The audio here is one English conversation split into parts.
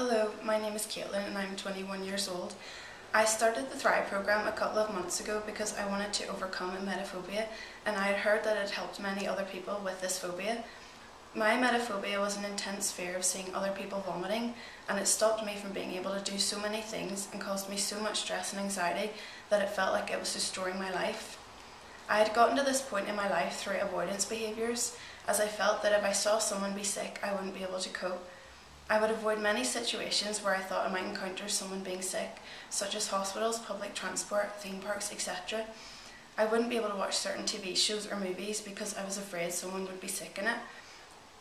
Hello, my name is Caitlin and I'm 21 years old. I started the Thrive program a couple of months ago because I wanted to overcome emetophobia and I had heard that it helped many other people with this phobia. My emetophobia was an intense fear of seeing other people vomiting and it stopped me from being able to do so many things and caused me so much stress and anxiety that it felt like it was destroying my life. I had gotten to this point in my life through avoidance behaviours as I felt that if I saw someone be sick I wouldn't be able to cope. I would avoid many situations where I thought I might encounter someone being sick, such as hospitals, public transport, theme parks, etc. I wouldn't be able to watch certain TV shows or movies because I was afraid someone would be sick in it.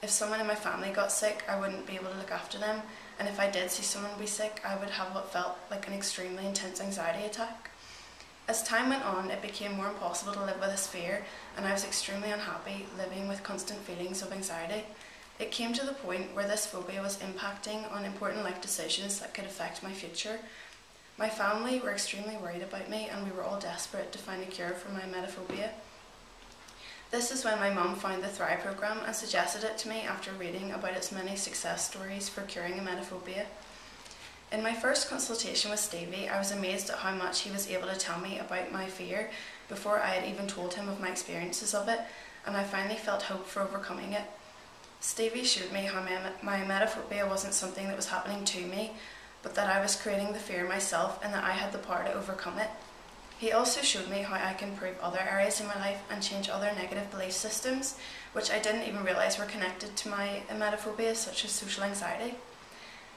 If someone in my family got sick, I wouldn't be able to look after them, and if I did see someone be sick, I would have what felt like an extremely intense anxiety attack. As time went on, it became more impossible to live with this fear, and I was extremely unhappy living with constant feelings of anxiety. It came to the point where this phobia was impacting on important life decisions that could affect my future. My family were extremely worried about me, and we were all desperate to find a cure for my emetophobia. This is when my mum found the Thrive program and suggested it to me after reading about its many success stories for curing emetophobia. In my first consultation with Stevie, I was amazed at how much he was able to tell me about my fear before I had even told him of my experiences of it, and I finally felt hope for overcoming it. Stevie showed me how my, emetophobia wasn't something that was happening to me, but that I was creating the fear myself and that I had the power to overcome it. He also showed me how I can improve other areas in my life and change other negative belief systems, which I didn't even realise were connected to my emetophobia, such as social anxiety.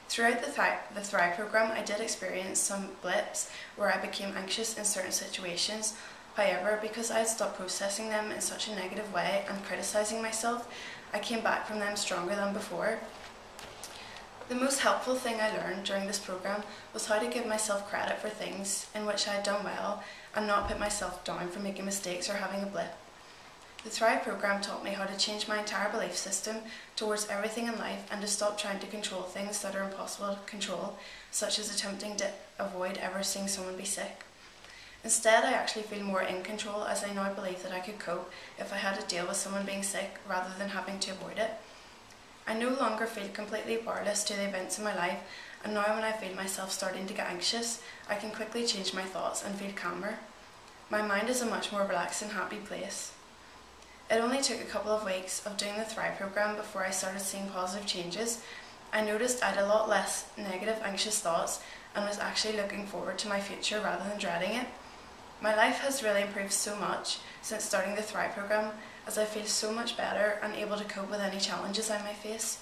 Throughout the, the Thrive program, I did experience some blips where I became anxious in certain situations. However, because I had stopped processing them in such a negative way and criticising myself, I came back from them stronger than before. The most helpful thing I learned during this program was how to give myself credit for things in which I had done well and not put myself down for making mistakes or having a blip. The Thrive program taught me how to change my entire belief system towards everything in life and to stop trying to control things that are impossible to control, such as attempting to avoid ever seeing someone be sick. Instead, I actually feel more in control as I now believe that I could cope if I had to deal with someone being sick rather than having to avoid it. I no longer feel completely powerless to the events in my life, and now when I feel myself starting to get anxious, I can quickly change my thoughts and feel calmer. My mind is a much more relaxed and happy place. It only took a couple of weeks of doing the Thrive program before I started seeing positive changes. I noticed I had a lot less negative, anxious thoughts and was actually looking forward to my future rather than dreading it. My life has really improved so much since starting the Thrive program as I feel so much better and able to cope with any challenges I may face.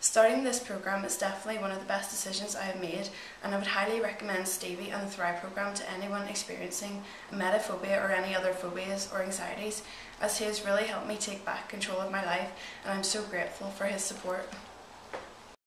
Starting this program is definitely one of the best decisions I have made and I would highly recommend Stevie and the Thrive program to anyone experiencing emetophobia or any other phobias or anxieties as he has really helped me take back control of my life and I'm so grateful for his support.